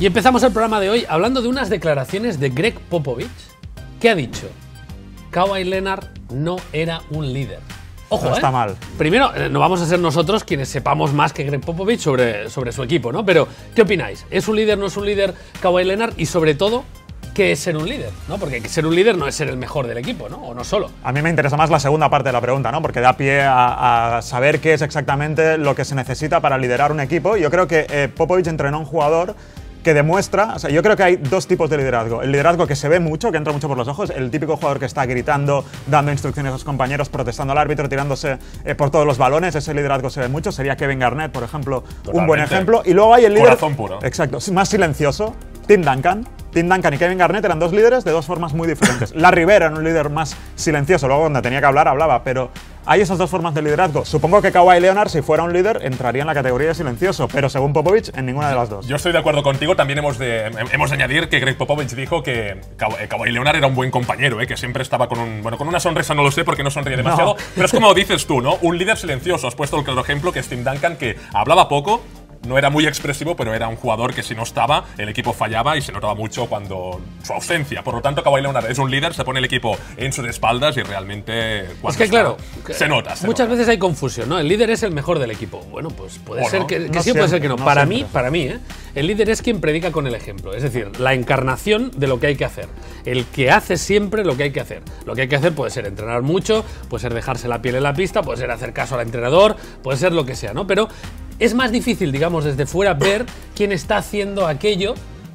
Y empezamos el programa de hoy hablando de unas declaraciones de Greg Popovich, que ha dicho, Kawhi Leonard no era un líder. Ojo, No ¿eh? está mal. Primero, eh, no vamos a ser nosotros quienes sepamos más que Greg Popovich sobre, sobre su equipo, ¿no? Pero, ¿qué opináis? ¿Es un líder, no es un líder Kawhi Leonard? Y sobre todo, ¿qué es ser un líder? ¿no? Porque ser un líder no es ser el mejor del equipo, ¿no? O no solo. A mí me interesa más la segunda parte de la pregunta, ¿no? Porque da pie a, a saber qué es exactamente lo que se necesita para liderar un equipo. Yo creo que eh, Popovich entrenó a un jugador que demuestra, o sea, yo creo que hay dos tipos de liderazgo. El liderazgo que se ve mucho, que entra mucho por los ojos, el típico jugador que está gritando, dando instrucciones a sus compañeros, protestando al árbitro, tirándose eh, por todos los balones, ese liderazgo se ve mucho. Sería Kevin Garnett, por ejemplo, un buen ejemplo. Y luego hay el líder... Corazón puro. Exacto, más silencioso, Tim Duncan. Tim Duncan y Kevin Garnett eran dos líderes de dos formas muy diferentes. Larry Bird era un líder más silencioso, luego donde tenía que hablar, hablaba, pero hay esas dos formas de liderazgo. Supongo que Kawhi Leonard, si fuera un líder, entraría en la categoría de silencioso, pero según Popovich, en ninguna de las dos. Yo estoy de acuerdo contigo. También hemos de, hem- hemos de añadir que Greg Popovich dijo que eh, Kawhi Leonard era un buen compañero, eh, que siempre estaba con un, bueno, con una sonrisa, no lo sé porque no sonríe demasiado. Pero es como dices tú, ¿no? Un líder silencioso. Has puesto el claro ejemplo que es Tim Duncan, que hablaba poco. No era muy expresivo, pero era un jugador que si no estaba, el equipo fallaba y se notaba mucho cuando su ausencia. Por lo tanto, Kawhi Leonard es un líder, se pone el equipo en sus espaldas y realmente cuando Es que está, claro, se nota. se muchas nota. veces hay confusión, ¿no? El líder es el mejor del equipo. Bueno, pues puede O ser no. que, que No sí, puede ser siempre, que no. no para siempre. mí, para mí, ¿eh? El líder es quien predica con el ejemplo, es decir, la encarnación de lo que hay que hacer. El que hace siempre lo que hay que hacer. Lo que hay que hacer puede ser entrenar mucho, puede ser dejarse la piel en la pista, puede ser hacer caso al entrenador, puede ser lo que sea, ¿no? Pero es más difícil, digamos, desde fuera ver quién está haciendo aquello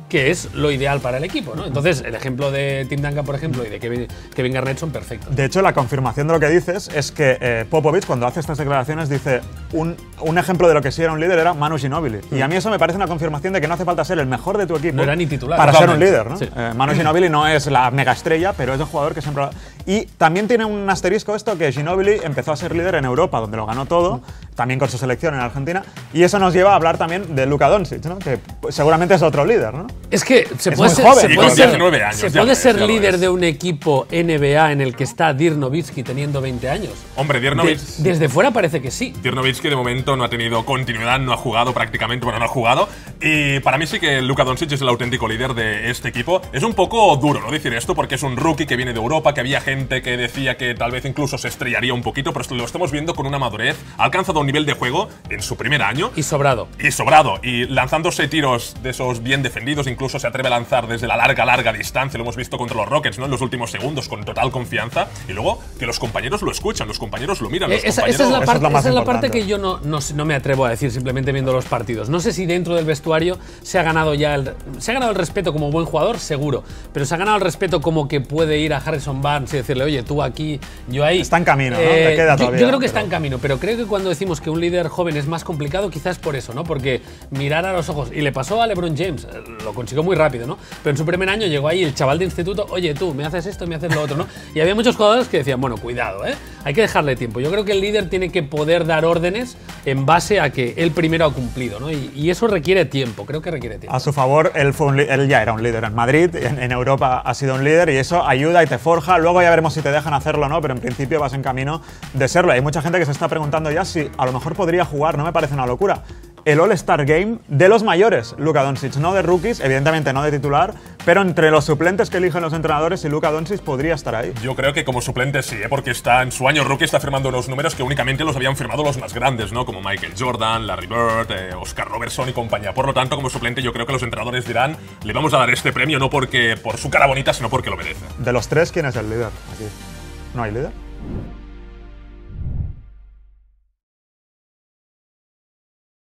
que es lo ideal para el equipo, ¿no? Entonces, el ejemplo de Tim Duncan, por ejemplo, y de Kevin, Kevin Garnett son perfectos. De hecho, la confirmación de lo que dices es que eh, Popovich, cuando hace estas declaraciones, dice un, un ejemplo de lo que sí era un líder era Manu Ginobili. Y a mí eso me parece una confirmación de que no hace falta ser el mejor de tu equipo No era ni titular. para ser un líder. ¿no? Sí. Eh, Manu Ginobili no es la mega estrella, pero es un jugador que siempre. Y también tiene un asterisco esto que Ginobili empezó a ser líder en Europa, donde lo ganó todo, también con su selección en Argentina. Y eso nos lleva a hablar también de Luka Doncic, ¿no? que pues, seguramente es otro líder. ¿no? Es que se Es puede ser, joven. se Y puede con ser- 19 años, se ya puede lo es, ser ya lo líder de un equipo NBA en el que está Dirk Nowitzki teniendo 20 años. Hombre, De- Dirnovic. desde fuera parece que sí. Dirk Nowitzki de momento no ha tenido continuidad, no ha jugado prácticamente, bueno, no ha jugado. Y para mí sí que Luka Doncic es el auténtico líder de este equipo. Es un poco duro, ¿no? Decir esto porque es un rookie que viene de Europa, que había gente que decía que tal vez incluso se estrellaría un poquito, pero lo estamos viendo con una madurez. Ha alcanzado un nivel de juego en su primer año. Y sobrado. Y sobrado, y lanzándose tiros de esos bien defendidos, incluso se atreve a lanzar desde la larga, larga distancia, lo hemos visto contra los Rockets, ¿no? En los últimos segundos, con total confianza, y luego que los compañeros lo escuchan, los compañeros lo miran, Eh, los Esa, esa es compañeros... la es parte, más esa es la parte que yo no, no, no me atrevo a decir simplemente viendo los partidos. No sé si dentro del vestuario se ha ganado ya el, se ha ganado el respeto como buen jugador, seguro. Pero se ha ganado el respeto como que puede ir a Harrison Barnes y decirle, oye, tú aquí, yo ahí. Eh, Está en camino, ¿no? Le queda yo- todavía, yo creo que está pero- en camino, pero creo que cuando decimos que un líder joven es más complicado, quizás por eso, ¿no? Porque mirar a los ojos. Y le pasó a LeBron James, eh, lo consiguió muy rápido, ¿no? Pero en su primer año llegó ahí el chaval de instituto, oye, tú, me haces esto, me haces lo otro, ¿no? Y había muchos jugadores que decían, bueno, cuidado, ¿eh? Hay que dejarle tiempo. Yo creo que el líder tiene que poder dar órdenes en base a que él primero ha cumplido, ¿no? Y, y eso requiere tiempo, creo que requiere tiempo. A su favor, él, fue un él ya era un líder en Madrid, en, en Europa ha sido un líder y eso ayuda y te forja. Luego ya veremos si te dejan hacerlo o no, pero en principio vas en camino de serlo. Hay mucha gente que se está preguntando ya si a lo mejor podría jugar, no me parece una locura. El All-Star Game de los mayores, Luka Doncic, no de rookies, evidentemente no de titular, pero entre los suplentes que eligen los entrenadores y Luka Doncic podría estar ahí. Yo creo que como suplente sí, ¿eh? porque está en su año rookie está firmando unos números que únicamente los habían firmado los más grandes, ¿no? Como Michael Jordan, Larry Bird, eh, Oscar Robertson y compañía. Por lo tanto, como suplente, yo creo que los entrenadores dirán, le vamos a dar este premio no porque por su cara bonita, sino porque lo merece. De los tres, ¿quién es el líder aquí? ¿No hay líder?